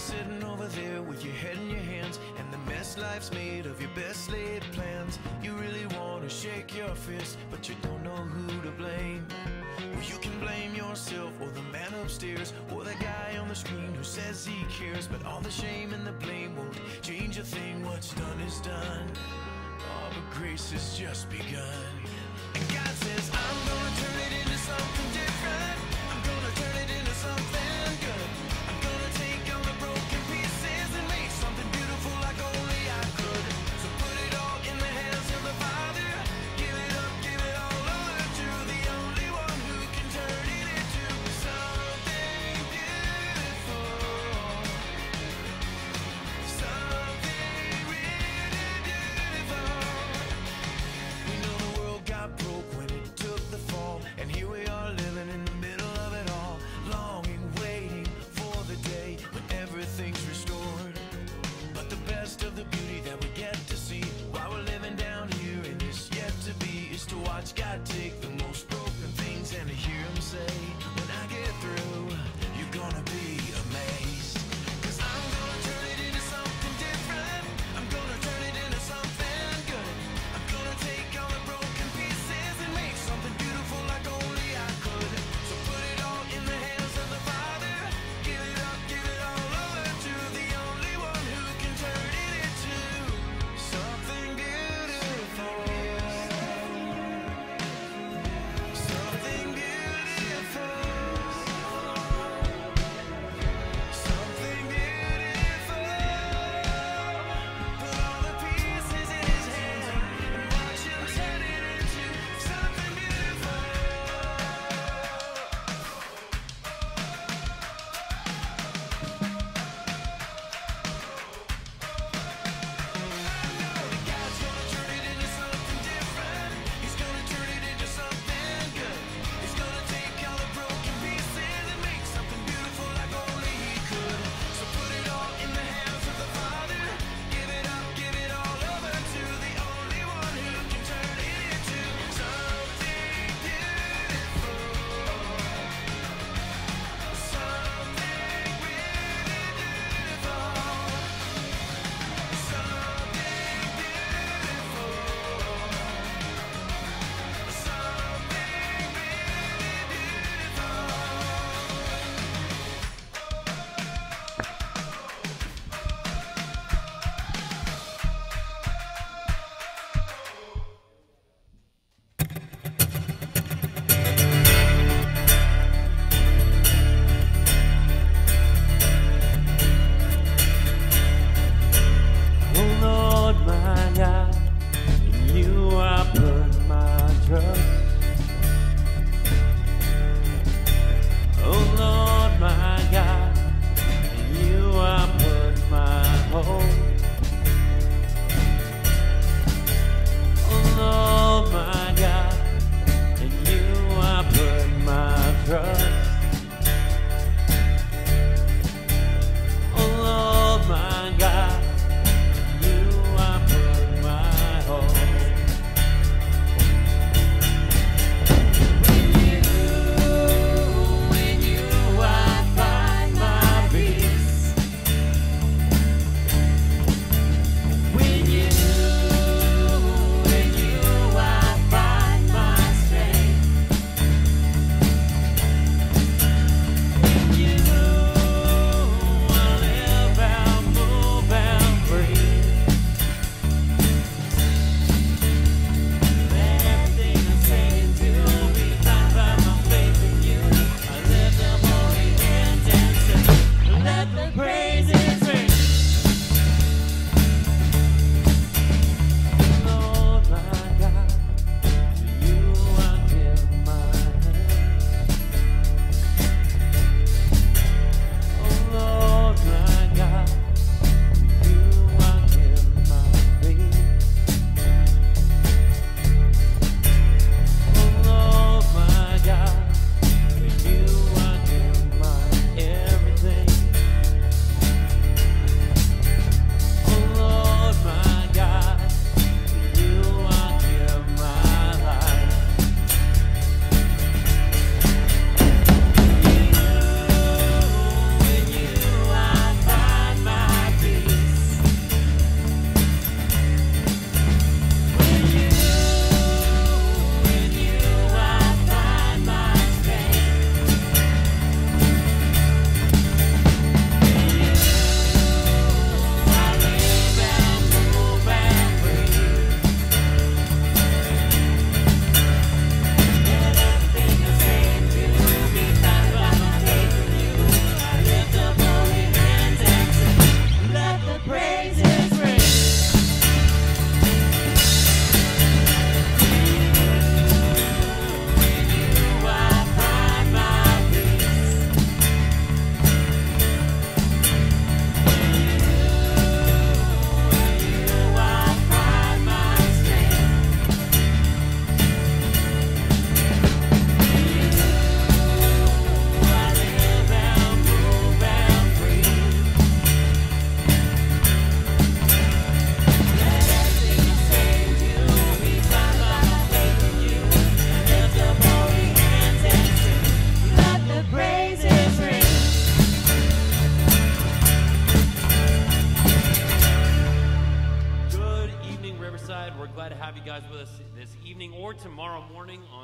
sitting over there with your head in your hands and the mess life's made of your best laid plans. You really want to shake your fist, but you don't know who to blame. Well, you can blame yourself or the man upstairs or the guy on the screen who says he cares. But all the shame and the blame won't change a thing. What's done is done. Oh, but grace has just begun. And God says, I'm gonna turn it into something different.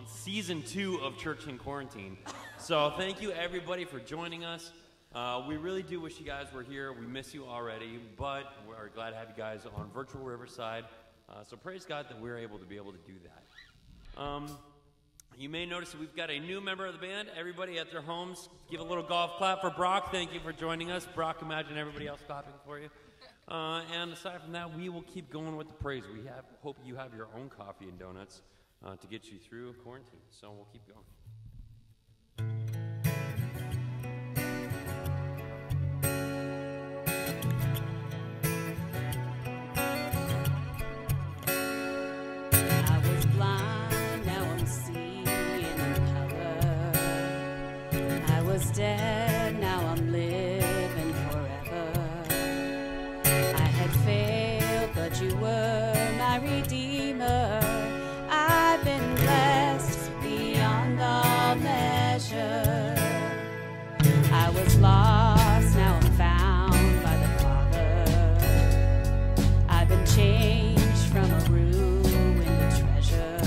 On season two of Church in Quarantine. So thank you everybody for joining us. Uh, we really do wish you guys were here. We miss you already, but we're glad to have you guys on virtual Riverside. Uh, so praise God that we're able to be able to do that. Um, you may notice that we've got a new member of the band. Everybody at their homes, give a little golf clap for Brock. Thank you for joining us. Brock, imagine everybody else clapping for you. Uh, and aside from that, we will keep going with the praise. We have, hope you have your own coffee and donuts uh, to get you through quarantine. So we'll keep going. I was blind, now measure. I was lost, now I'm found by the Father. I've been changed from a ruined treasure.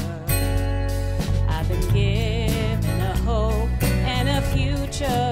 I've been given a hope and a future.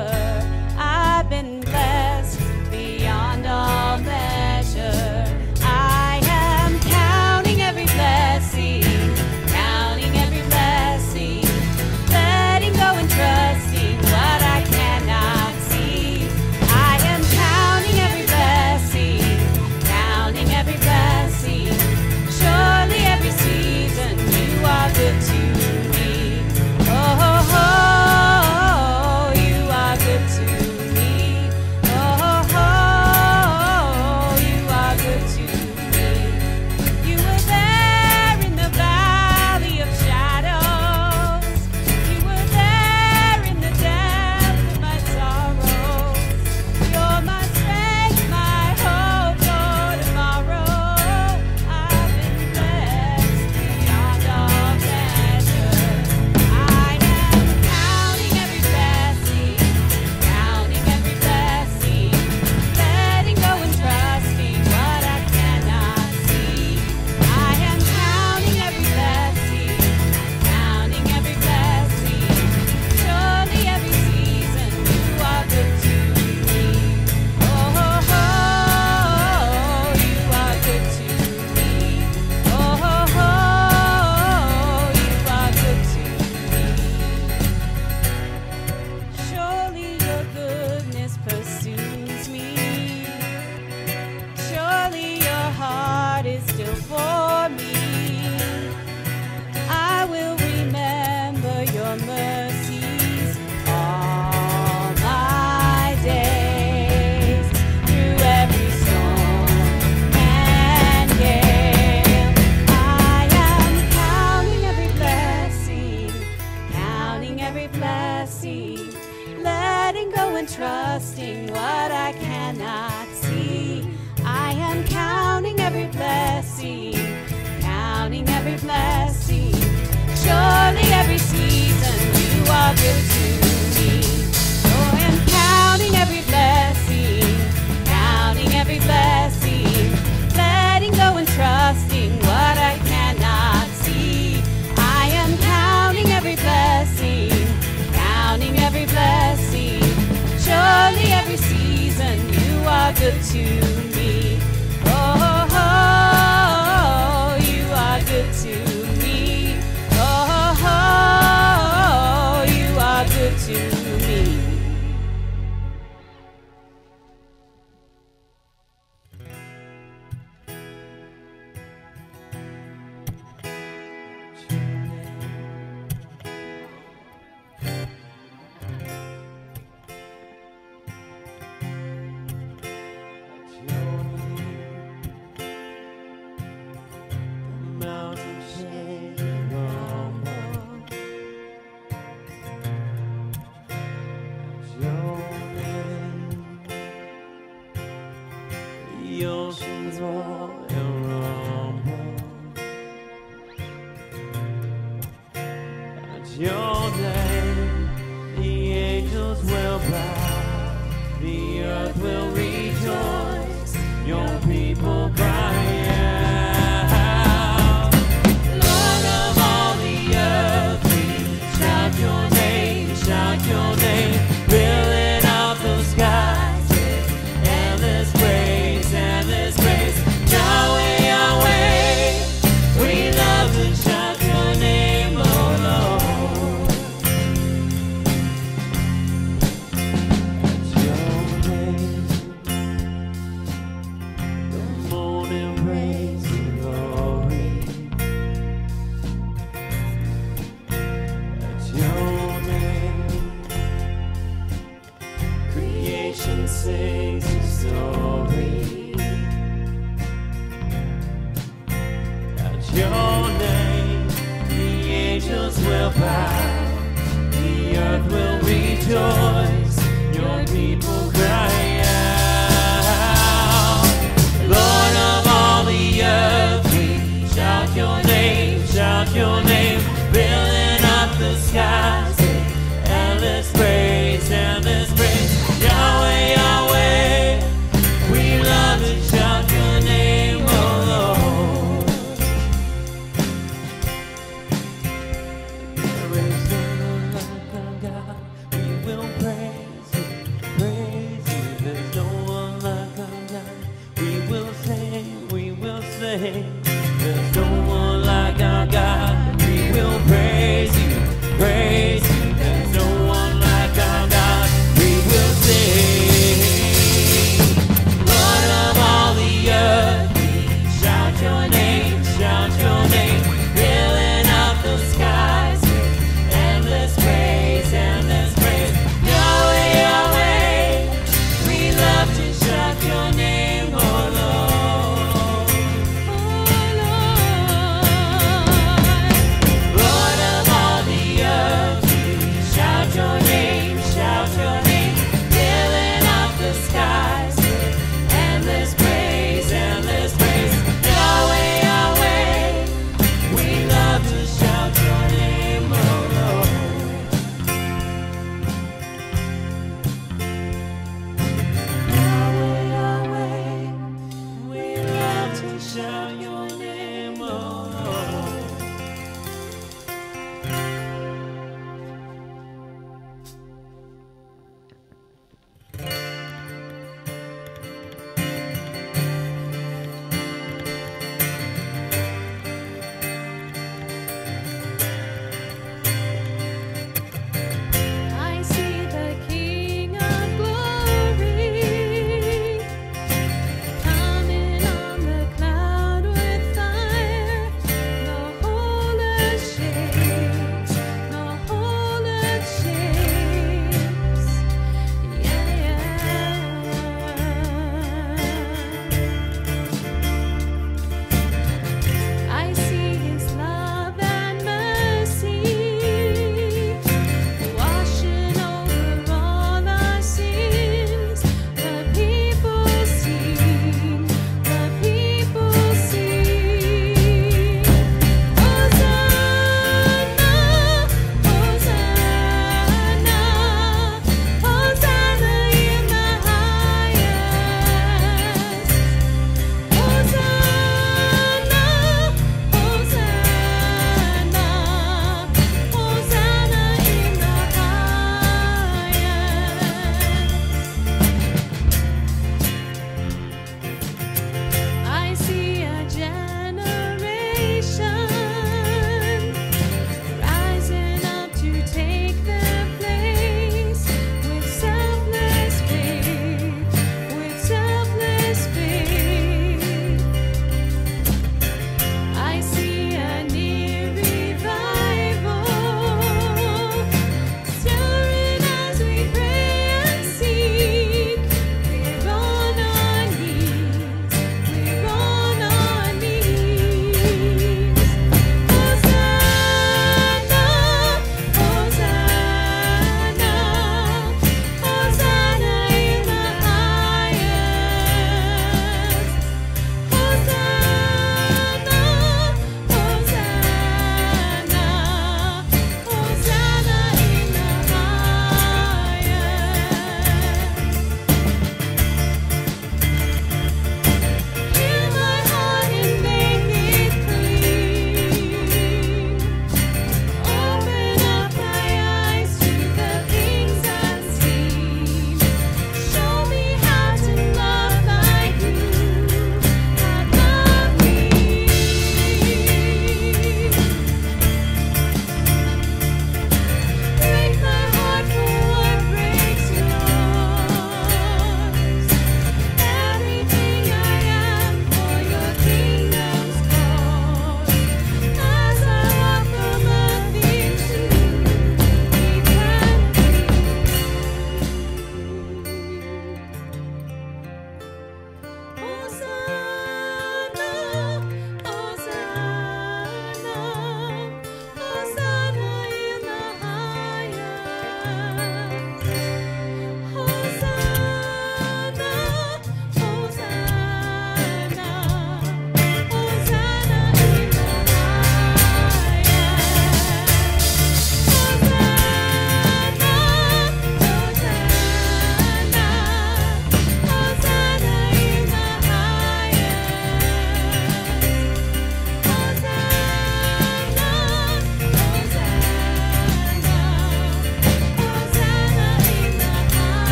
Good to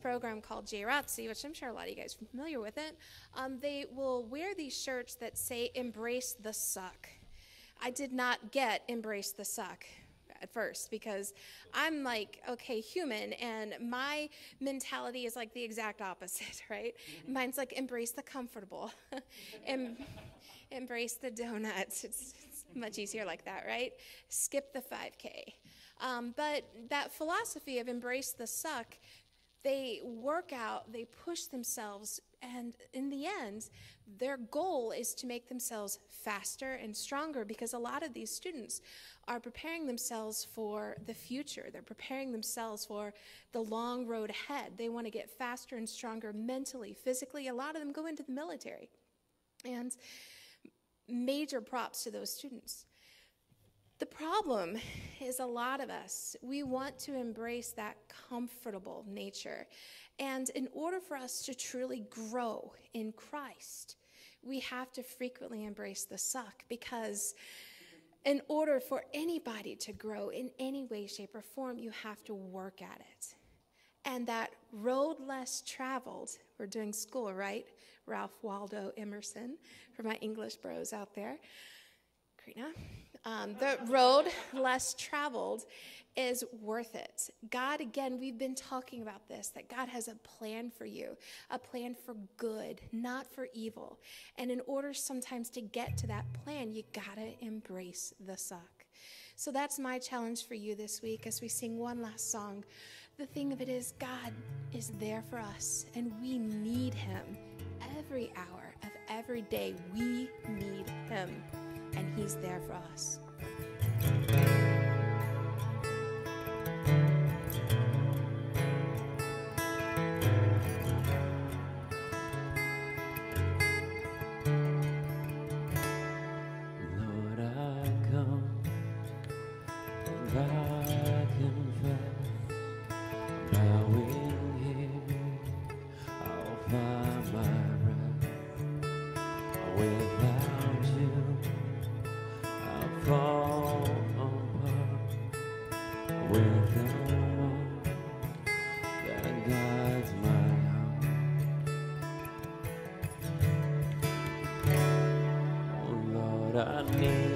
program called JROTC, which I'm sure a lot of you guys are familiar with it, um, they will wear these shirts that say "Embrace the Suck." I did not get "Embrace the Suck." At first, because I'm like, okay, human, and my mentality is like the exact opposite, right? Mine's like, embrace the comfortable, em- embrace the donuts. It's, it's much easier like that, right? Skip the 5K. Um, but that philosophy of embrace the suck, they work out, they push themselves, and in the end, their goal is to make themselves faster and stronger because a lot of these students are preparing themselves for the future. They're preparing themselves for the long road ahead. They want to get faster and stronger mentally, physically. A lot of them go into the military. And major props to those students. The problem is a lot of us, we want to embrace that comfortable nature. And in order for us to truly grow in Christ, we have to frequently embrace the suck because in order for anybody to grow in any way, shape, or form, you have to work at it. And that road less traveled, we're doing school, right? Ralph Waldo Emerson, for my English bros out there. Karina. Um, the road less traveled is worth it. God, again, we've been talking about this that God has a plan for you, a plan for good, not for evil. And in order sometimes to get to that plan, you gotta embrace the suck. So that's my challenge for you this week as we sing one last song. The thing of it is, God is there for us, and we need Him every hour of every day. We need Him, and He's there for us. Lord,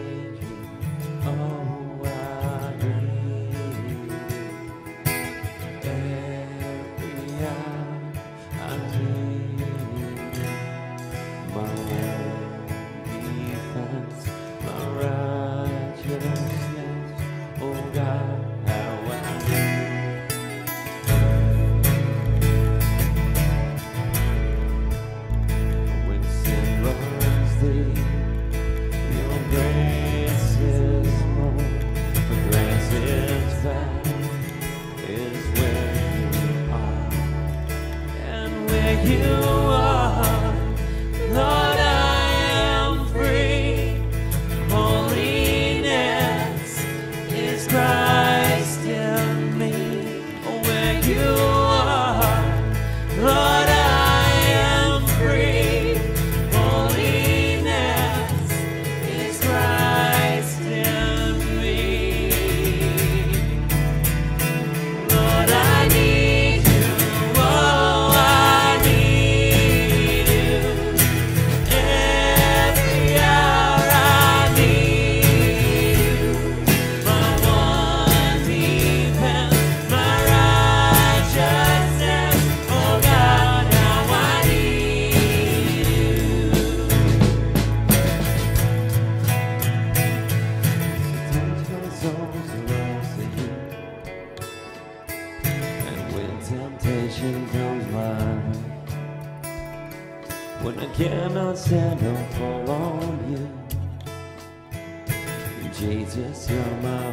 or fall on you, Jesus, you're my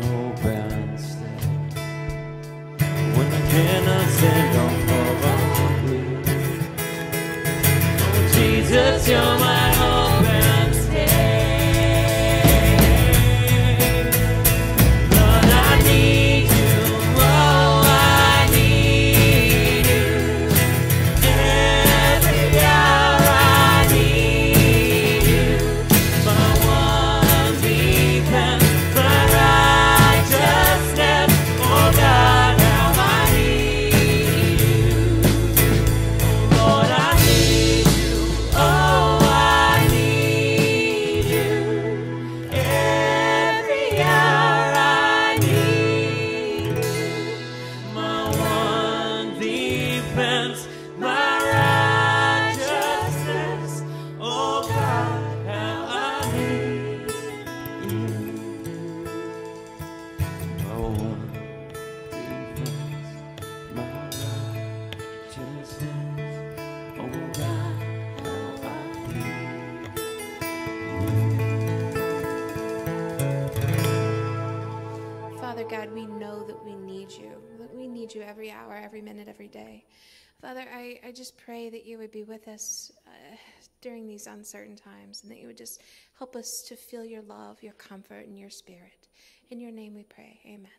would be with us uh, during these uncertain times and that you would just help us to feel your love, your comfort, and your spirit. In your name we pray. Amen.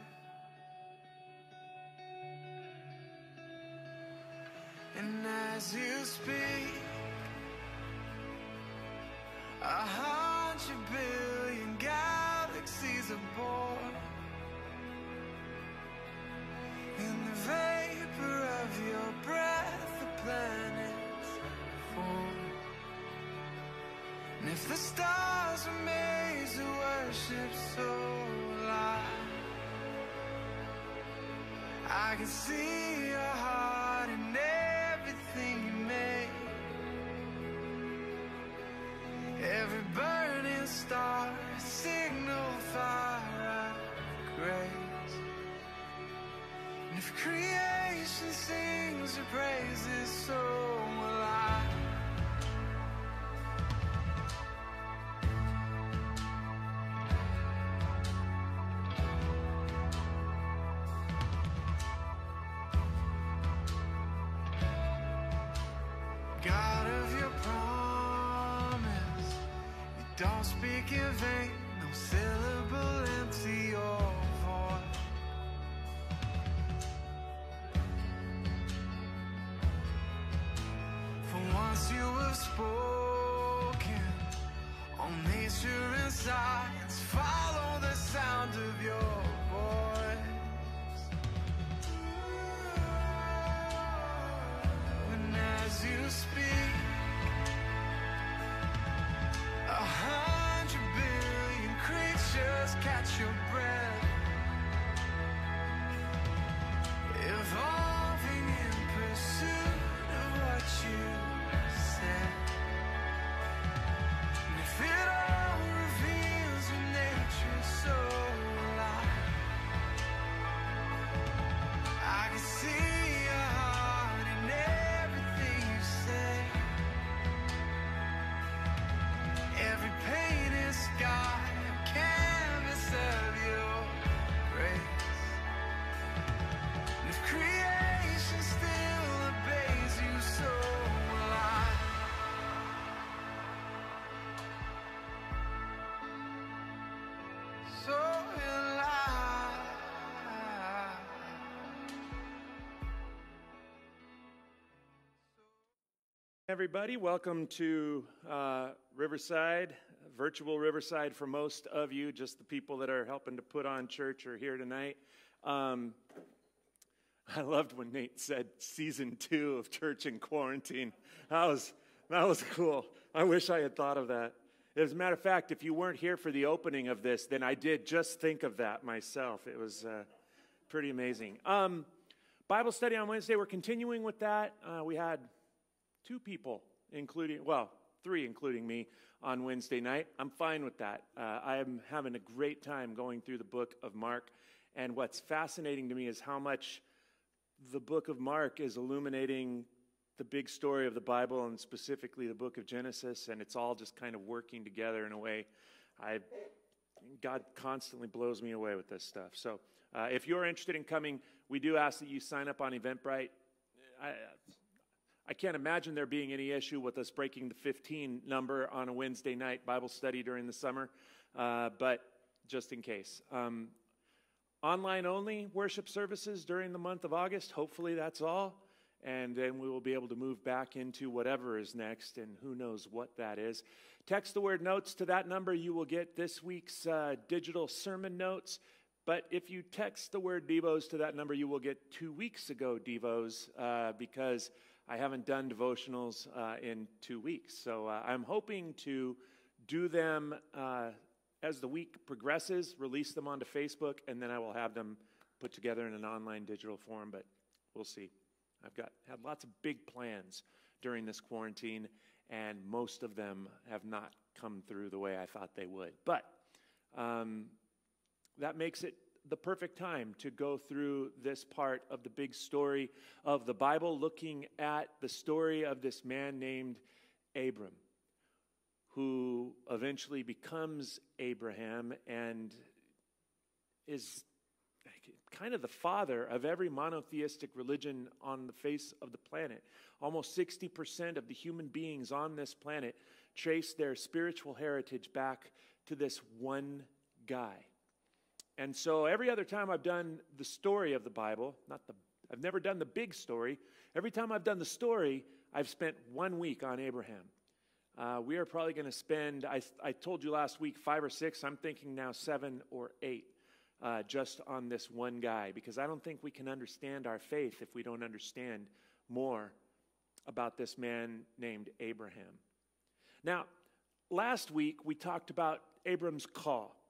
As you speak, a hundred billion galaxies are born. In the vapor of your breath, the planets form. And if the stars were made to worship so light, I can see your heart if creation sings your praises, so will I. God of your promise, you don't speak in vain, no syllable empty nature and science follow the sound of your voice. When as you speak, a hundred billion creatures catch your breath, Everybody, welcome to uh, Riverside, virtual Riverside for most of you, just the people that are helping to put on church are here tonight. Um, I loved when Nate said season two of Church in Quarantine. That was, that was cool. I wish I had thought of that. As a matter of fact, if you weren't here for the opening of this, then I did just think of that myself. It was uh, pretty amazing. Um, Bible study on Wednesday, we're continuing with that. Uh, we had two people, including, well, three, including me, on Wednesday night. I'm fine with that. Uh, I am having a great time going through the book of Mark. And what's fascinating to me is how much the book of Mark is illuminating the big story of the Bible and specifically the book of Genesis. And it's all just kind of working together in a way I God constantly blows me away with this stuff. So uh, if you're interested in coming, we do ask that you sign up on Eventbrite. I, I can't imagine there being any issue with us breaking the 15 number on a Wednesday night Bible study during the summer, uh, but just in case. Um, online only worship services during the month of August. Hopefully, that's all. And then we will be able to move back into whatever is next, and who knows what that is. Text the word notes to that number. You will get this week's uh, digital sermon notes. But if you text the word Devos to that number, you will get two weeks ago Devos uh, because I haven't done devotionals uh, in two weeks. So uh, I'm hoping to do them uh, as the week progresses, release them onto Facebook, and then I will have them put together in an online digital form. But we'll see. I've got had lots of big plans during this quarantine, and most of them have not come through the way I thought they would. But um, that makes it the perfect time to go through this part of the big story of the Bible, looking at the story of this man named Abram, who eventually becomes Abraham and is kind of the father of every monotheistic religion on the face of the planet. Almost 60% of the human beings on this planet trace their spiritual heritage back to this one guy. And so every other time I've done the story of the Bible, not the I've never done the big story. Every time I've done the story, I've spent one week on Abraham. Uh, we are probably going to spend, I, I told you last week, five or six. I'm thinking now seven or eight uh, just on this one guy because I don't think we can understand our faith if we don't understand more about this man named Abraham. Now, last week we talked about Abram's call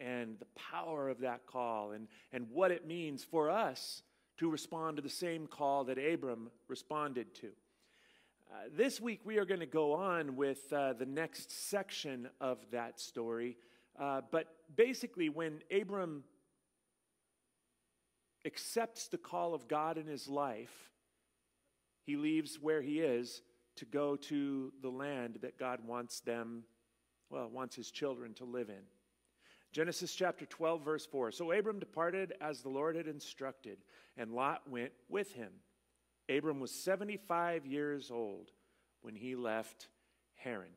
and the power of that call and, and what it means for us to respond to the same call that Abram responded to. Uh, this week, we are going to go on with uh, the next section of that story. Uh, but basically, when Abram accepts the call of God in his life, he leaves where he is to go to the land that God wants them, well, wants his children to live in. Genesis chapter 12, verse 4. So Abram departed as the Lord had instructed, and Lot went with him. Abram was 75 years old when he left Haran.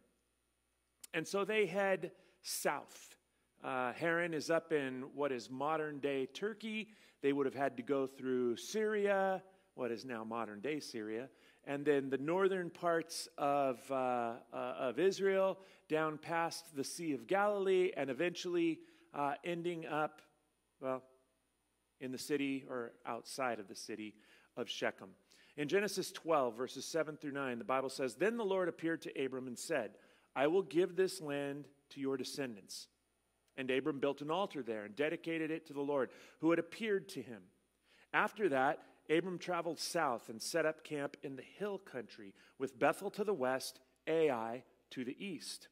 And so they head south. Uh, Haran is up in what is modern day Turkey. They would have had to go through Syria, what is now modern day Syria, and then the northern parts of, uh, uh, of Israel, down past the Sea of Galilee, and eventually uh, ending up, well, in the city or outside of the city of Shechem. In Genesis 12, verses 7 through 9, the Bible says Then the Lord appeared to Abram and said, I will give this land to your descendants. And Abram built an altar there and dedicated it to the Lord, who had appeared to him. After that, Abram traveled south and set up camp in the hill country, with Bethel to the west, Ai to the east.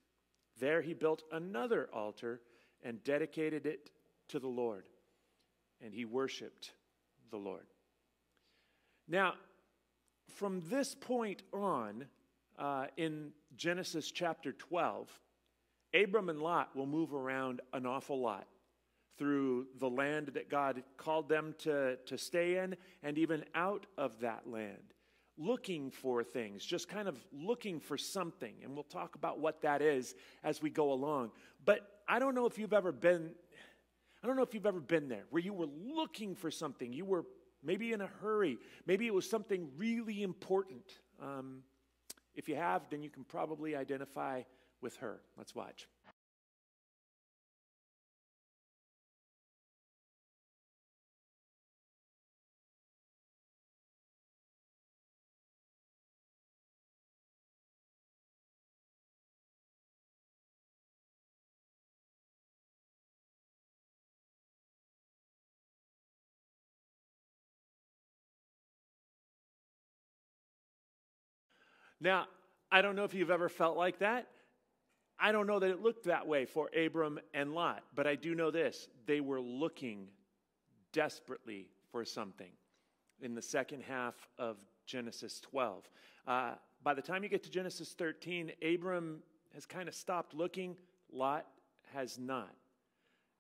There he built another altar and dedicated it to the Lord, and he worshiped the Lord. Now, from this point on, uh, in Genesis chapter 12, Abram and Lot will move around an awful lot through the land that God called them to, to stay in and even out of that land, looking for things, just kind of looking for something. And we'll talk about what that is as we go along. But I don't know if you've ever been, I don't know if you've ever been there where you were looking for something. You were maybe in a hurry, maybe it was something really important. Um, if you have, then you can probably identify with her. Let's watch. Now, I don't know if you've ever felt like that. I don't know that it looked that way for Abram and Lot, but I do know this they were looking desperately for something in the second half of Genesis 12. Uh, by the time you get to Genesis 13, Abram has kind of stopped looking, Lot has not.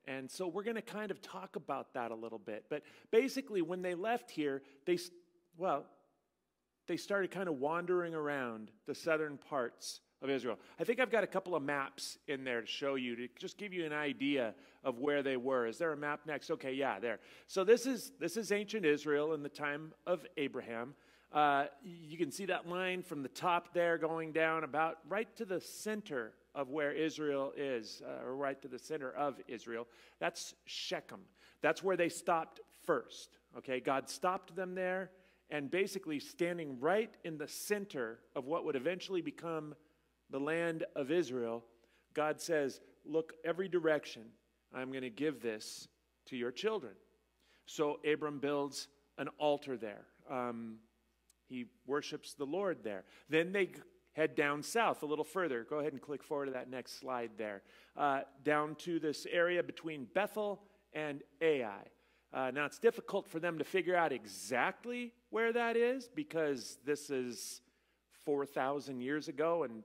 And so we're going to kind of talk about that a little bit. But basically, when they left here, they, well, they started kind of wandering around the southern parts of Israel. I think I've got a couple of maps in there to show you to just give you an idea of where they were. Is there a map next? Okay, yeah, there. So this is this is ancient Israel in the time of Abraham. Uh, you can see that line from the top there going down about right to the center of where Israel is, uh, or right to the center of Israel. That's Shechem. That's where they stopped first. Okay, God stopped them there, and basically standing right in the center of what would eventually become the land of Israel, God says, Look every direction. I'm going to give this to your children. So Abram builds an altar there. Um, he worships the Lord there. Then they head down south a little further. Go ahead and click forward to that next slide there. Uh, down to this area between Bethel and Ai. Uh, now, it's difficult for them to figure out exactly where that is because this is 4,000 years ago and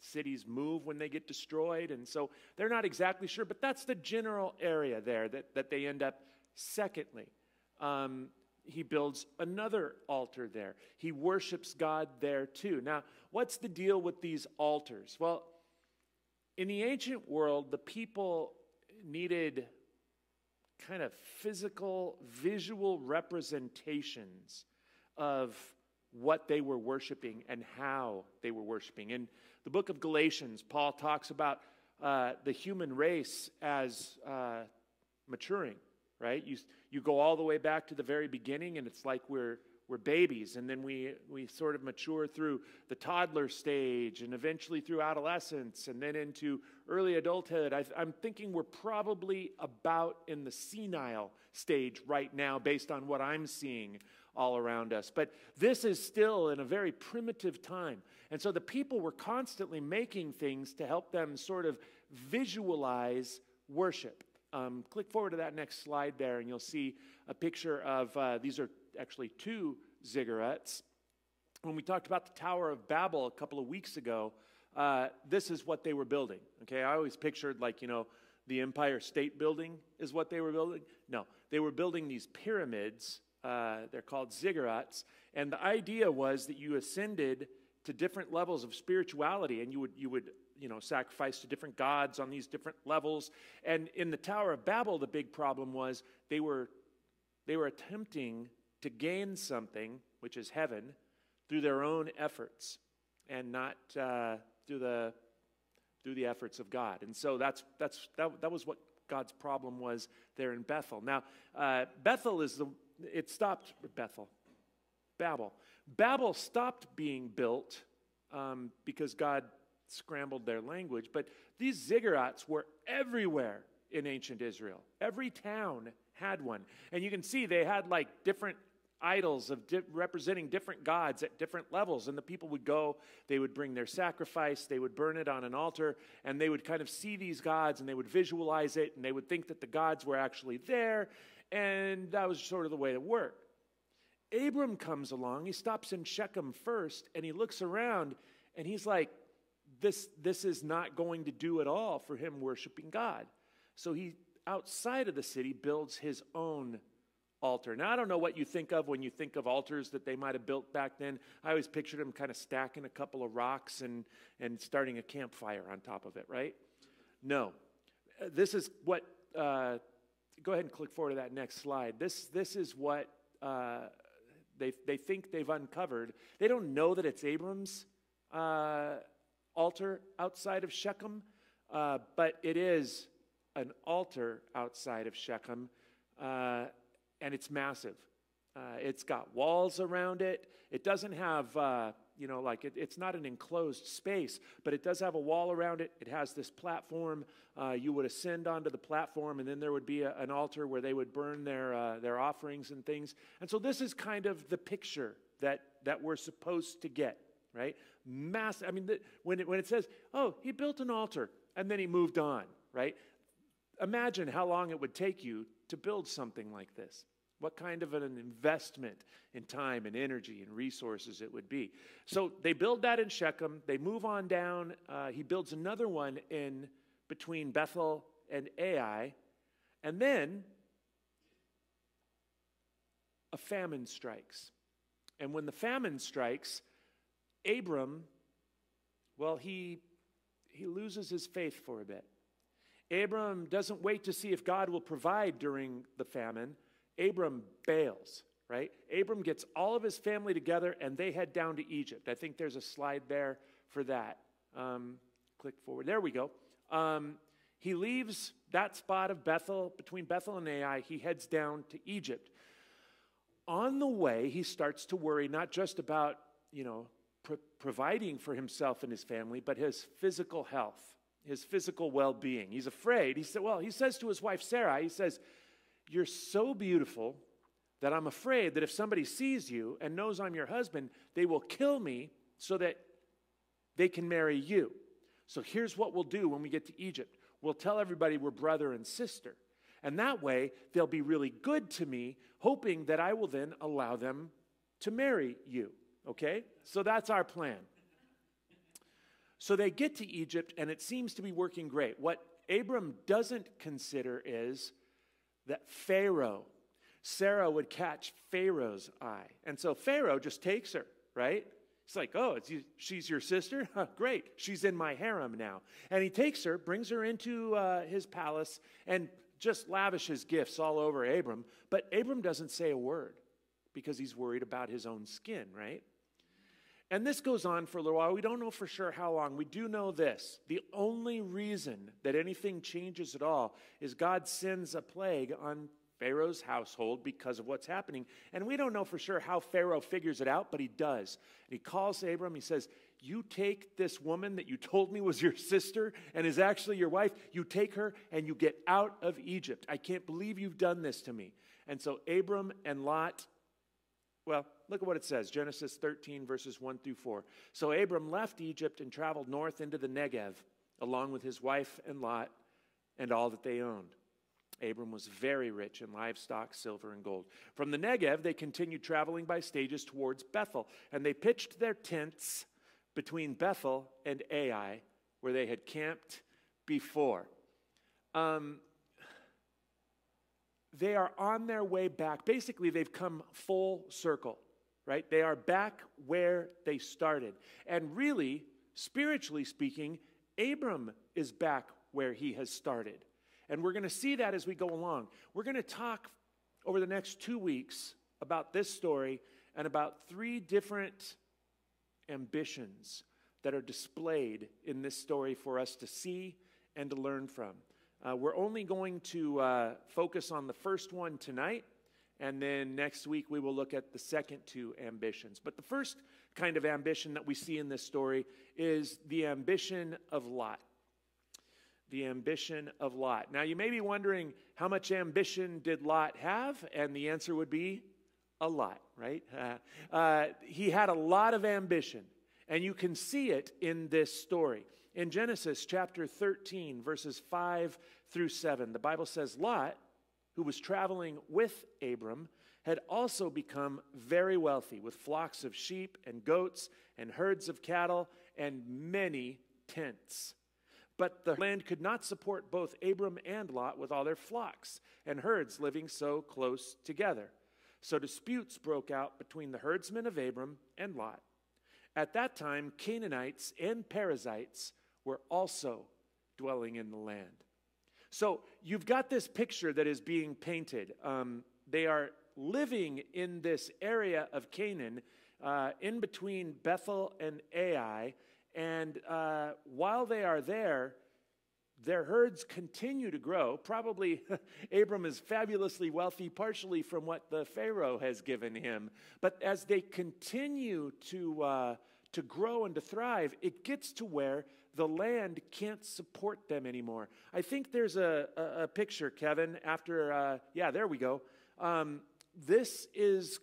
cities move when they get destroyed. And so they're not exactly sure, but that's the general area there that, that they end up. Secondly, um, he builds another altar there. He worships God there too. Now, what's the deal with these altars? Well, in the ancient world, the people needed kind of physical, visual representations of what they were worshiping and how they were worshiping. In the book of Galatians, Paul talks about uh, the human race as uh, maturing, right? You, you go all the way back to the very beginning, and it's like we're, we're babies, and then we, we sort of mature through the toddler stage, and eventually through adolescence, and then into early adulthood. I, I'm thinking we're probably about in the senile stage right now, based on what I'm seeing all around us. But this is still in a very primitive time. And so the people were constantly making things to help them sort of visualize worship. Um, click forward to that next slide there, and you'll see a picture of uh, these are actually two ziggurats. When we talked about the Tower of Babel a couple of weeks ago, uh, this is what they were building. Okay, I always pictured like, you know, the Empire State Building is what they were building. No, they were building these pyramids. Uh, they're called ziggurats. And the idea was that you ascended to different levels of spirituality and you would, you would you know, sacrifice to different gods on these different levels. And in the Tower of Babel, the big problem was they were, they were attempting to gain something, which is heaven, through their own efforts and not uh, through the through the efforts of God. And so that's that's that, that was what God's problem was there in Bethel. Now uh, Bethel is the it stopped Bethel, Babel. Babel stopped being built um, because God scrambled their language. But these ziggurats were everywhere in ancient Israel. Every town had one, and you can see they had like different idols of di- representing different gods at different levels and the people would go they would bring their sacrifice they would burn it on an altar and they would kind of see these gods and they would visualize it and they would think that the gods were actually there and that was sort of the way it worked. Abram comes along he stops in shechem first and he looks around and he's like this this is not going to do at all for him worshiping god. So he outside of the city builds his own altar. Now, I don't know what you think of when you think of altars that they might have built back then. I always pictured them kind of stacking a couple of rocks and, and starting a campfire on top of it, right? No. Uh, This is what, uh, go ahead and click forward to that next slide. This, this is what uh, they, they think they've uncovered. They don't know that it's Abram's uh, altar outside of Shechem, uh, but it is an altar outside of Shechem. And it's massive. Uh, it's got walls around it. It doesn't have, uh, you know, like it, it's not an enclosed space, but it does have a wall around it. It has this platform. Uh, you would ascend onto the platform, and then there would be a, an altar where they would burn their uh, their offerings and things. And so this is kind of the picture that that we're supposed to get, right? Mass. I mean, the, when it, when it says, "Oh, he built an altar," and then he moved on, right? Imagine how long it would take you to build something like this. What kind of an investment in time and energy and resources it would be. So they build that in Shechem. They move on down. Uh, he builds another one in between Bethel and Ai. And then a famine strikes. And when the famine strikes, Abram, well, he, he loses his faith for a bit. Abram doesn't wait to see if God will provide during the famine. Abram bails, right? Abram gets all of his family together and they head down to Egypt. I think there's a slide there for that. Um, click forward. There we go. Um, he leaves that spot of Bethel, between Bethel and Ai. He heads down to Egypt. On the way, he starts to worry not just about, you know, pro- providing for himself and his family, but his physical health, his physical well being. He's afraid. He said, well, he says to his wife Sarah, he says, You're so beautiful that I'm afraid that if somebody sees you and knows I'm your husband, they will kill me so that they can marry you. So here's what we'll do when we get to Egypt we'll tell everybody we're brother and sister. And that way, they'll be really good to me, hoping that I will then allow them to marry you. Okay? So that's our plan. So they get to Egypt, and it seems to be working great. What Abram doesn't consider is that Pharaoh, Sarah would catch Pharaoh's eye. And so Pharaoh just takes her, right? It's like, oh, she's your sister? Huh, great. She's in my harem now. And he takes her, brings her into uh, his palace, and just lavishes gifts all over Abram. But Abram doesn't say a word because he's worried about his own skin, right? And this goes on for a little while. We don't know for sure how long. We do know this. The only reason that anything changes at all is God sends a plague on Pharaoh's household because of what's happening. And we don't know for sure how Pharaoh figures it out, but he does. And he calls Abram, he says, You take this woman that you told me was your sister and is actually your wife, you take her and you get out of Egypt. I can't believe you've done this to me. And so Abram and Lot well, look at what it says Genesis 13, verses 1 through 4. So Abram left Egypt and traveled north into the Negev, along with his wife and Lot and all that they owned. Abram was very rich in livestock, silver, and gold. From the Negev, they continued traveling by stages towards Bethel, and they pitched their tents between Bethel and Ai, where they had camped before. Um, they are on their way back. Basically, they've come full circle, right? They are back where they started. And really, spiritually speaking, Abram is back where he has started. And we're going to see that as we go along. We're going to talk over the next two weeks about this story and about three different ambitions that are displayed in this story for us to see and to learn from. Uh, we're only going to uh, focus on the first one tonight, and then next week we will look at the second two ambitions. But the first kind of ambition that we see in this story is the ambition of Lot. The ambition of Lot. Now, you may be wondering how much ambition did Lot have? And the answer would be a lot, right? Uh, uh he had a lot of ambition, and you can see it in this story. In Genesis chapter 13, verses 5 through 7, the Bible says Lot, who was traveling with Abram, had also become very wealthy with flocks of sheep and goats and herds of cattle and many tents. But the land could not support both Abram and Lot with all their flocks and herds living so close together. So disputes broke out between the herdsmen of Abram and Lot. At that time, Canaanites and Perizzites were also dwelling in the land. So you've got this picture that is being painted. Um, they are living in this area of Canaan, uh, in between Bethel and Ai. And uh, while they are there, their herds continue to grow. Probably Abram is fabulously wealthy, partially from what the Pharaoh has given him. But as they continue to, uh, to grow and to thrive, it gets to where the land can't support them anymore. I think there's a, a, a picture, Kevin, after, uh, yeah, there we go. Um, this is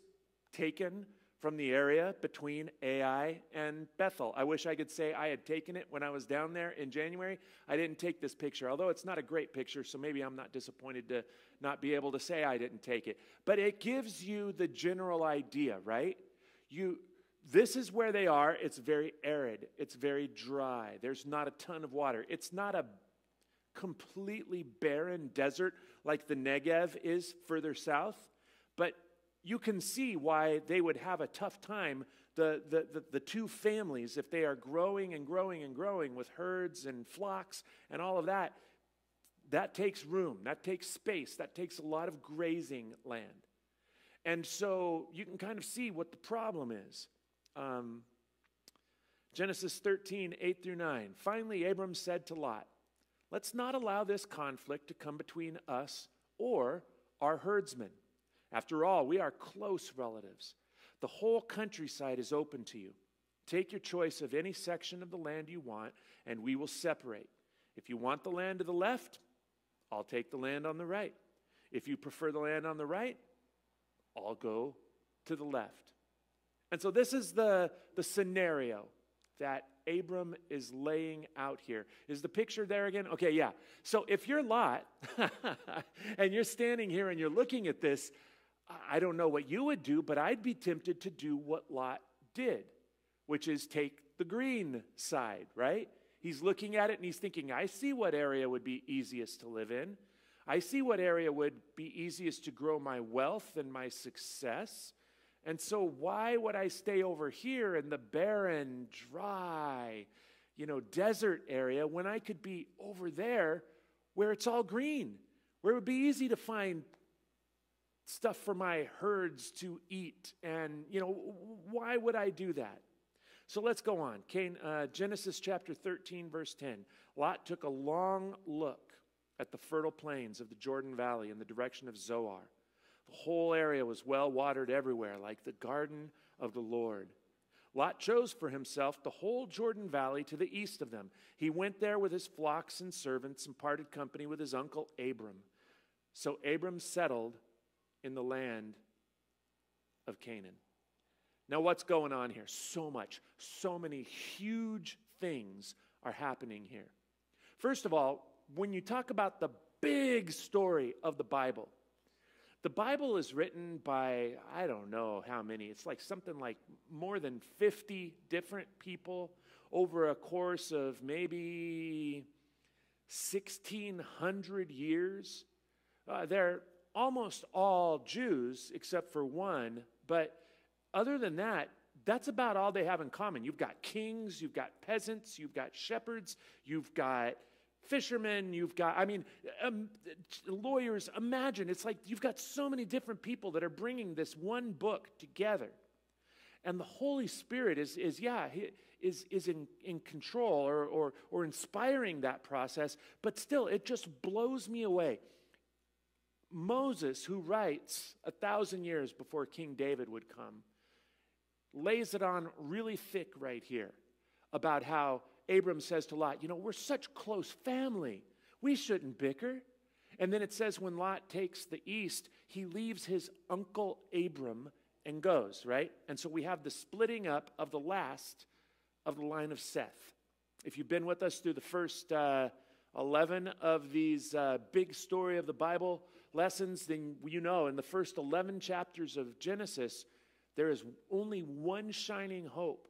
taken from the area between Ai and Bethel. I wish I could say I had taken it when I was down there in January. I didn't take this picture, although it's not a great picture, so maybe I'm not disappointed to not be able to say I didn't take it. But it gives you the general idea, right? You this is where they are. It's very arid, it's very dry. There's not a ton of water. It's not a completely barren desert like the Negev is further south. But you can see why they would have a tough time, the, the, the, the two families, if they are growing and growing and growing with herds and flocks and all of that. That takes room, that takes space, that takes a lot of grazing land. And so you can kind of see what the problem is. Um, Genesis 13, 8 through 9. Finally, Abram said to Lot, Let's not allow this conflict to come between us or our herdsmen. After all, we are close relatives. The whole countryside is open to you. Take your choice of any section of the land you want, and we will separate. If you want the land to the left, I'll take the land on the right. If you prefer the land on the right, I'll go to the left. And so this is the, the scenario that Abram is laying out here. Is the picture there again? Okay, yeah. So if you're Lot and you're standing here and you're looking at this, I don't know what you would do, but I'd be tempted to do what Lot did, which is take the green side, right? He's looking at it and he's thinking, I see what area would be easiest to live in. I see what area would be easiest to grow my wealth and my success. And so, why would I stay over here in the barren, dry, you know, desert area when I could be over there where it's all green, where it would be easy to find stuff for my herds to eat? And, you know, why would I do that? So let's go on. Cain, uh, Genesis chapter 13, verse 10. Lot took a long look at the fertile plains of the Jordan Valley in the direction of Zoar. Whole area was well watered everywhere, like the garden of the Lord. Lot chose for himself the whole Jordan Valley to the east of them. He went there with his flocks and servants and parted company with his uncle Abram. So Abram settled in the land of Canaan. Now, what's going on here? So much, so many huge things are happening here. First of all, when you talk about the big story of the Bible, the Bible is written by, I don't know how many, it's like something like more than 50 different people over a course of maybe 1,600 years. Uh, they're almost all Jews except for one, but other than that, that's about all they have in common. You've got kings, you've got peasants, you've got shepherds, you've got fishermen, you've got, I mean, um, lawyers. Imagine, it's like you've got so many different people that are bringing this one book together. And the Holy Spirit is, is yeah, is, is in, in control or, or, or inspiring that process, but still, it just blows me away. Moses, who writes a thousand years before King David would come, lays it on really thick right here about how Abram says to Lot, You know, we're such close family. We shouldn't bicker. And then it says when Lot takes the east, he leaves his uncle Abram and goes, right? And so we have the splitting up of the last of the line of Seth. If you've been with us through the first uh, 11 of these uh, big story of the Bible lessons, then you know in the first 11 chapters of Genesis, there is only one shining hope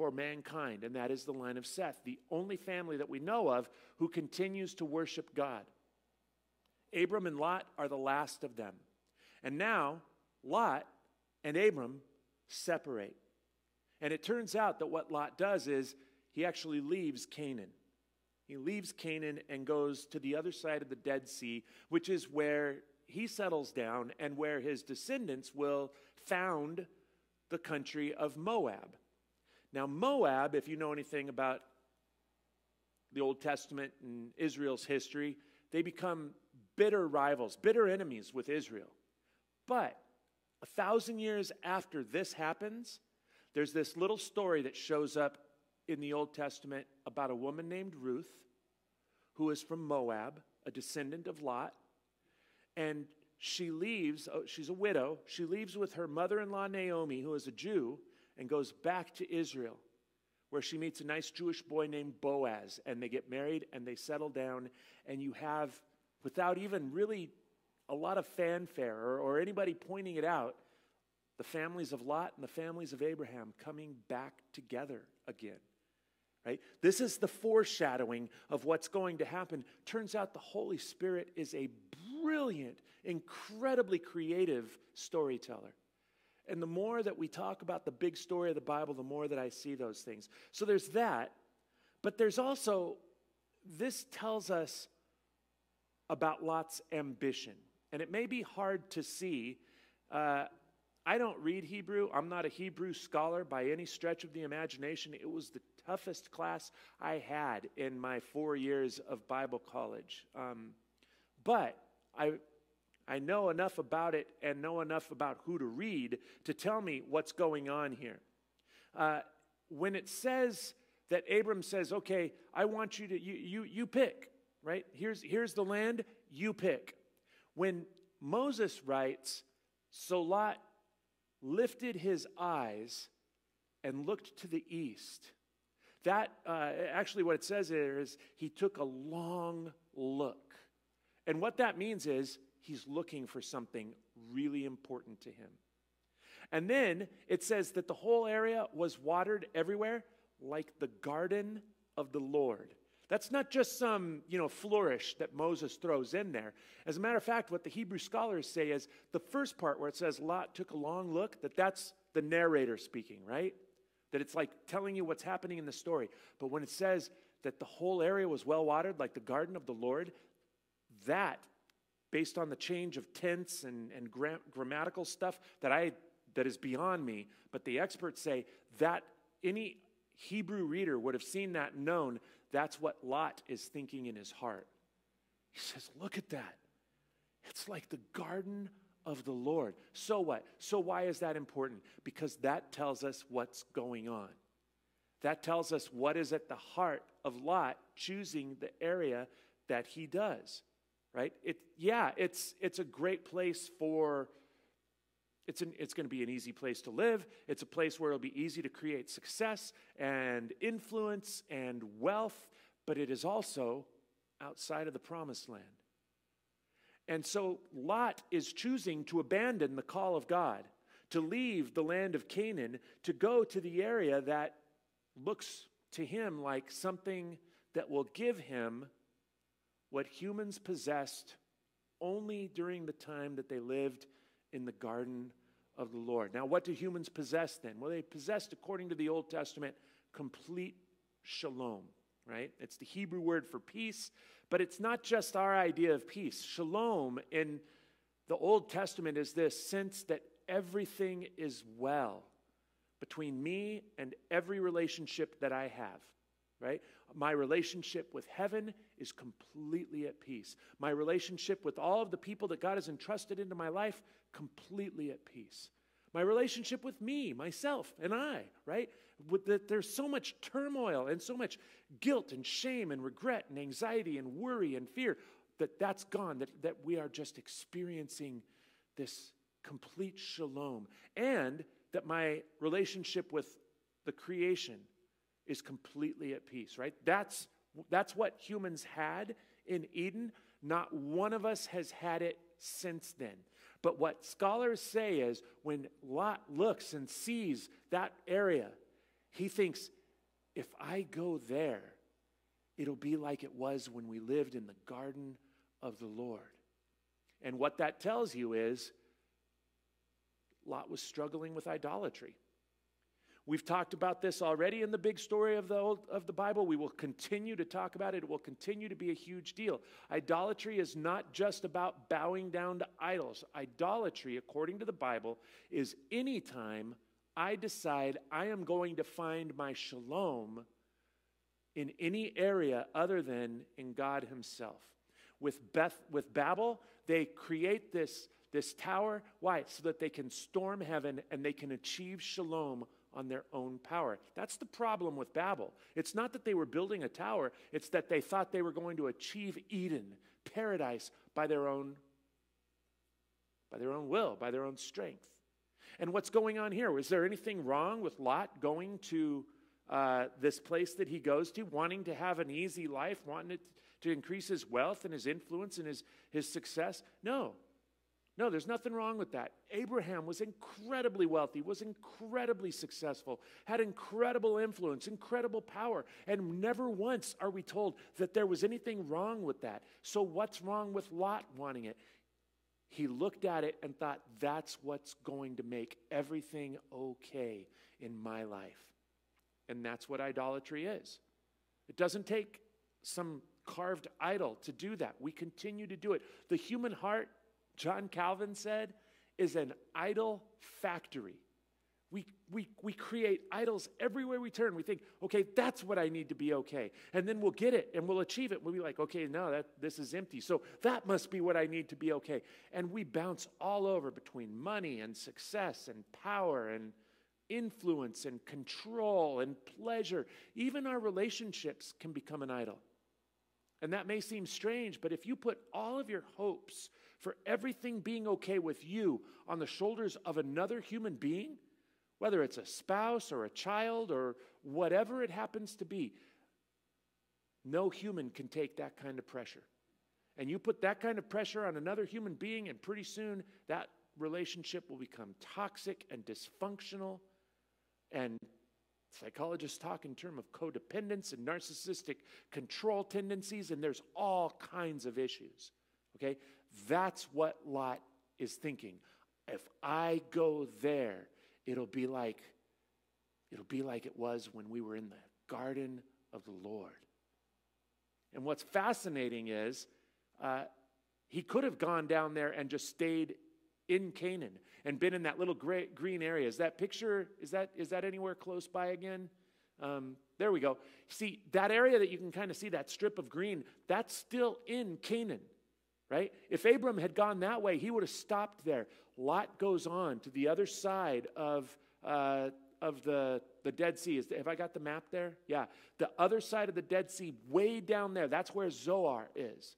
for mankind, and that is the line of Seth, the only family that we know of who continues to worship God. Abram and Lot are the last of them. And now, Lot and Abram separate. And it turns out that what Lot does is he actually leaves Canaan. He leaves Canaan and goes to the other side of the Dead Sea, which is where he settles down and where his descendants will found the country of Moab. Now, Moab, if you know anything about the Old Testament and Israel's history, they become bitter rivals, bitter enemies with Israel. But a thousand years after this happens, there's this little story that shows up in the Old Testament about a woman named Ruth who is from Moab, a descendant of Lot. And she leaves, oh, she's a widow, she leaves with her mother in law Naomi, who is a Jew, and goes back to Israel, where she meets a nice Jewish boy named Boaz, and they get married and they settle down. And you have, without even really a lot of fanfare or, or anybody pointing it out, the families of Lot and the families of Abraham coming back together again. right? This is the foreshadowing of what's going to happen. Turns out the Holy Spirit is a brilliant, incredibly creative storyteller. And the more that we talk about the big story of the Bible, the more that I see those things. So there's that, but there's also, this tells us about Lot's ambition. And it may be hard to see. Uh, I don't read Hebrew. I'm not a Hebrew scholar by any stretch of the imagination. It was the toughest class I had in my four years of Bible college. Um, but I, I know enough about it and know enough about who to read to tell me what's going on here. Uh, when it says that Abram says, okay, I want you to, you, you, you pick, right? Here's, here's the land, you pick. When Moses writes, so Lot lifted his eyes and looked to the east. That, uh, actually, what it says there is he took a long look. And what that means is he's looking for something really important to him. And then it says that the whole area was watered everywhere like the garden of the Lord. That's not just some, you know, flourish that Moses throws in there. As a matter of fact, what the Hebrew scholars say is the first part where it says Lot took a long look, that that's the narrator speaking, right? That it's like telling you what's happening in the story. But when it says that the whole area was well watered, like the garden of the Lord, that, based on the change of tense and, and gra- grammatical stuff that I that is beyond me, but the experts say that any Hebrew reader would have seen that known that's what Lot is thinking in his heart. He says, Look at that. It's like the garden of the Lord. So what? So why is that important? Because that tells us what's going on. That tells us what is at the heart of Lot choosing the area that he does. Right? It yeah, it's it's a great place for it's, an, it's going to be an easy place to live. It's a place where it'll be easy to create success and influence and wealth, but it is also outside of the promised land. And so Lot is choosing to abandon the call of God, to leave the land of Canaan, to go to the area that looks to him like something that will give him what humans possessed only during the time that they lived in the Garden of the Lord. Now, what do humans possess then? Well, they possessed, according to the Old Testament, complete shalom, right? It's the Hebrew word for peace, but it's not just our idea of peace. Shalom in the Old Testament is this sense that everything is well between me and every relationship that I have, right? My relationship with heaven is completely at peace. My relationship with all of the people that God has entrusted into my life, completely at peace. My relationship with me, myself, and I, right? With that there's so much turmoil and so much guilt and shame and regret and anxiety and worry and fear that that's gone, that, that we are just experiencing this complete shalom. And that my relationship with the creation is completely at peace, right? That's, that's what humans had in Eden. Not one of us has had it since then. But what scholars say is when Lot looks and sees that area, he thinks, if I go there, it'll be like it was when we lived in the garden of the Lord. And what that tells you is Lot was struggling with idolatry. We've talked about this already in the big story of the, old, of the Bible. We will continue to talk about it. It will continue to be a huge deal. Idolatry is not just about bowing down to idols. Idolatry, according to the Bible, is any time I decide I am going to find my shalom in any area other than in God Himself. With, Beth, with Babel, they create this, this tower. Why? So that they can storm heaven and they can achieve shalom on their own power. That's the problem with Babel. It's not that they were building a tower, it's that they thought they were going to achieve Eden, paradise by their own by their own will, by their own strength. And what's going on here? Was there anything wrong with Lot going to uh, this place that he goes to, wanting to have an easy life, wanting to increase his wealth and his influence and his, his success? No. No, there's nothing wrong with that. Abraham was incredibly wealthy, was incredibly successful, had incredible influence, incredible power, and never once are we told that there was anything wrong with that. So, what's wrong with Lot wanting it? He looked at it and thought, that's what's going to make everything okay in my life. And that's what idolatry is. It doesn't take some carved idol to do that. We continue to do it. The human heart John Calvin said, is an idol factory. We, we, we create idols everywhere we turn. We think, okay, that's what I need to be okay. And then we'll get it and we'll achieve it. We'll be like, okay, no, that, this is empty. So that must be what I need to be okay. And we bounce all over between money and success and power and influence and control and pleasure. Even our relationships can become an idol. And that may seem strange, but if you put all of your hopes for everything being okay with you on the shoulders of another human being, whether it's a spouse or a child or whatever it happens to be, no human can take that kind of pressure. And you put that kind of pressure on another human being, and pretty soon that relationship will become toxic and dysfunctional. And psychologists talk in terms of codependence and narcissistic control tendencies, and there's all kinds of issues. Okay? That's what Lot is thinking. If I go there, it'll be like it'll be like it was when we were in the garden of the Lord. And what's fascinating is uh, he could have gone down there and just stayed in Canaan and been in that little gray, green area. Is that picture, is that, is that anywhere close by again? Um, there we go. See, that area that you can kind of see, that strip of green, that's still in Canaan right? If Abram had gone that way, he would have stopped there. Lot goes on to the other side of, uh, of the, the Dead Sea. Is, have I got the map there? Yeah. The other side of the Dead Sea, way down there, that's where Zoar is.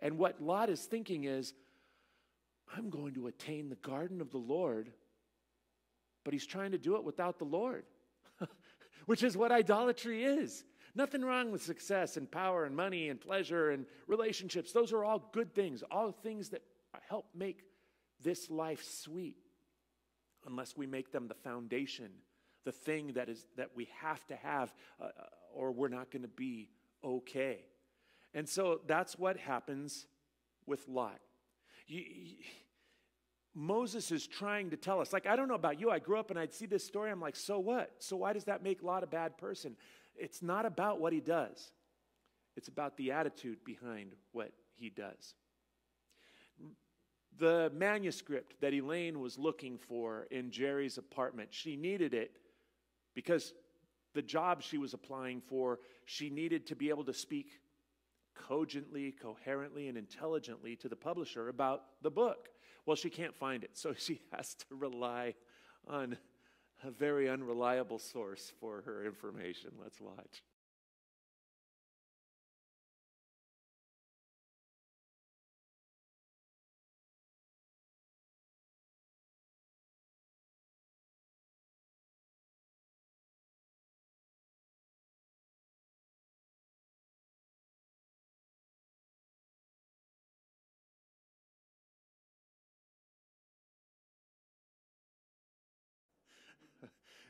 And what Lot is thinking is, I'm going to attain the garden of the Lord, but he's trying to do it without the Lord, which is what idolatry is. Nothing wrong with success and power and money and pleasure and relationships. Those are all good things, all things that help make this life sweet, unless we make them the foundation, the thing that is that we have to have, uh, uh or we're not going to be okay. And so that's what happens with Lot. You, you, Moses is trying to tell us, like, I don't know about you, I grew up and I'd see this story, I'm like, so what? So why does that make Lot a bad person? It's not about what he does, it's about the attitude behind what he does. The manuscript that Elaine was looking for in Jerry's apartment, she needed it because the job she was applying for, she needed to be able to speak cogently, coherently, and intelligently to the publisher about the book. Well, she can't find it, so she has to rely on a very unreliable source for her information. Let's watch.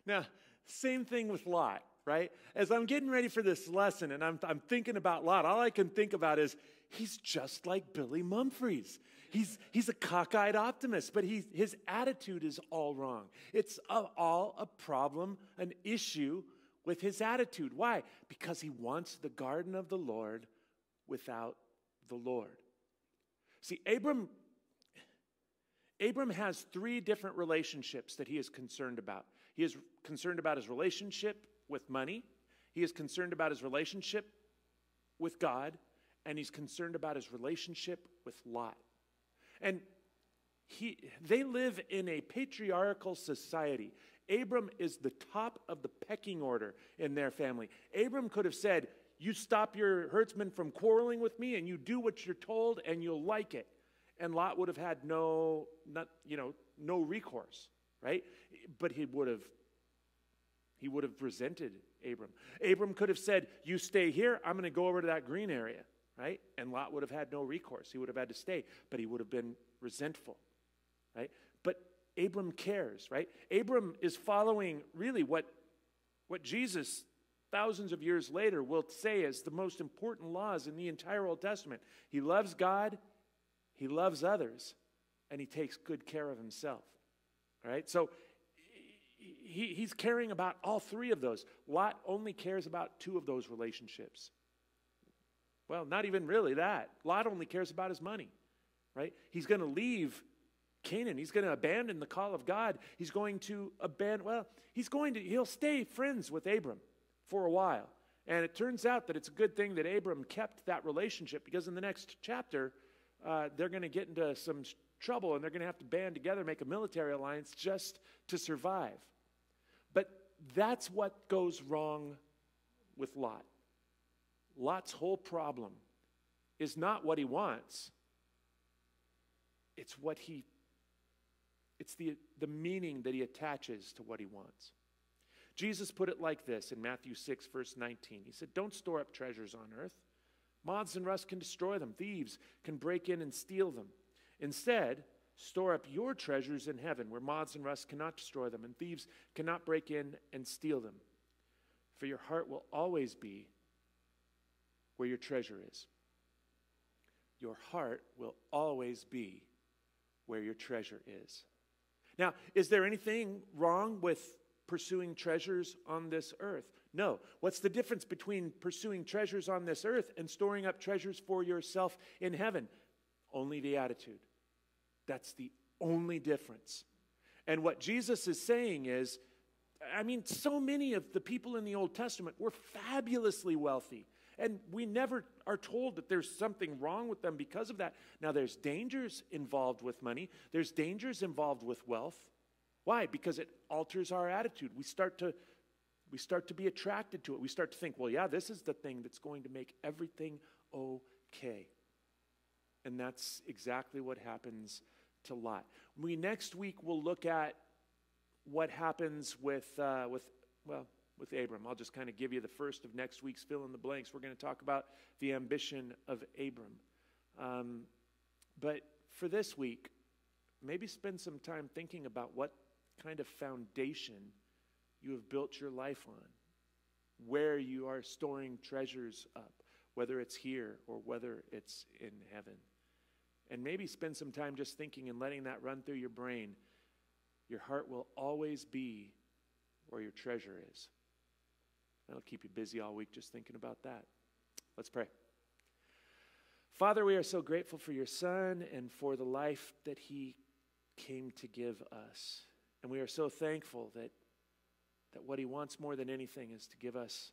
Now, same thing with Lot, right? As I'm getting ready for this lesson and I'm, I'm thinking about Lot, all I can think about is he's just like Billy Mumphreys. He's, he's a cockeyed optimist, but he, his attitude is all wrong. It's a, all a problem, an issue with his attitude. Why? Because he wants the garden of the Lord without the Lord. See, Abram, Abram has three different relationships that he is concerned about. He is concerned about his relationship with money, he is concerned about his relationship with God, and he's concerned about his relationship with Lot. And he, they live in a patriarchal society. Abram is the top of the pecking order in their family. Abram could have said, You stop your herdsmen from quarreling with me, and you do what you're told, and you'll like it. And Lot would have had no, not, you know, no recourse right? But he would have he would have resented Abram. Abram could have said, "You stay here. I'm going to go over to that green area." Right? And Lot would have had no recourse. He would have had to stay, but he would have been resentful. right? But Abram cares, right? Abram is following really what, what Jesus, thousands of years later, will say is the most important laws in the entire Old Testament. He loves God, he loves others, and he takes good care of himself. Right? So he, he's caring about all three of those. Lot only cares about two of those relationships. Well, not even really that. Lot only cares about his money, right? He's going to leave Canaan. He's going to abandon the call of God. He's going to abandon, well, he's going to, he'll stay friends with Abram for a while. And it turns out that it's a good thing that Abram kept that relationship because in the next chapter, uh, they're going to get into some trouble and they're going to have to band together, make a military alliance just to survive. But that's what goes wrong with Lot. Lot's whole problem is not what he wants, it's what he it's the, the meaning that he attaches to what he wants. Jesus put it like this in Matthew 6, verse 19. He said, Don't store up treasures on earth. Moths and rust can destroy them, thieves can break in and steal them. Instead, store up your treasures in heaven, where moths and rust cannot destroy them, and thieves cannot break in and steal them. For your heart will always be where your treasure is. Your heart will always be where your treasure is. Now, is there anything wrong with pursuing treasures on this earth? No. What's the difference between pursuing treasures on this earth and storing up treasures for yourself in heaven? Only the attitude. That's the only difference. And what Jesus is saying is, I mean, so many of the people in the Old Testament were fabulously wealthy. And we never are told that there's something wrong with them because of that. Now, there's dangers involved with money, there's dangers involved with wealth. Why? Because it alters our attitude. We start to we start to be attracted to it. We start to think, well, yeah, this is the thing that's going to make everything okay. And that's exactly what happens to Lot. We next week will look at what happens with uh, with well with Abram. I'll just kind of give you the first of next week's fill in the blanks. We're going to talk about the ambition of Abram. Um, but for this week, maybe spend some time thinking about what kind of foundation you have built your life on, where you are storing treasures up, whether it's here or whether it's in heaven. And maybe spend some time just thinking and letting that run through your brain. Your heart will always be where your treasure is. That'll keep you busy all week just thinking about that. Let's pray. Father, we are so grateful for your Son and for the life that he came to give us. And we are so thankful that, that what he wants more than anything is to give us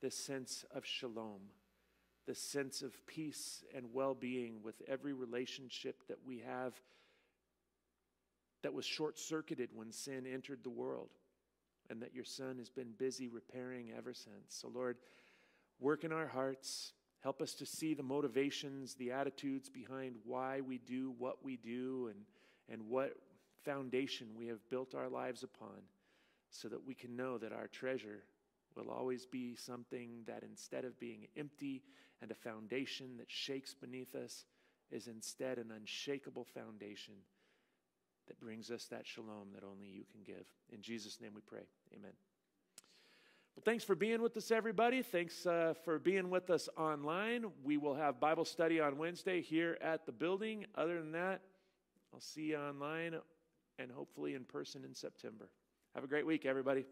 this sense of shalom, this sense of peace and well being with every relationship that we have that was short circuited when sin entered the world and that your Son has been busy repairing ever since. So, Lord, work in our hearts. Help us to see the motivations, the attitudes behind why we do what we do and, and what foundation we have built our lives upon so that we can know that our treasure will always be something that instead of being empty and a foundation that shakes beneath us, is instead an unshakable foundation that brings us that shalom that only you can give. In Jesus' name we pray. Amen. Well, thanks for being with us, everybody. Thanks uh, for being with us online. We will have Bible study on Wednesday here at the building. Other than that, I'll see you online and hopefully in person in September. Have a great week, everybody.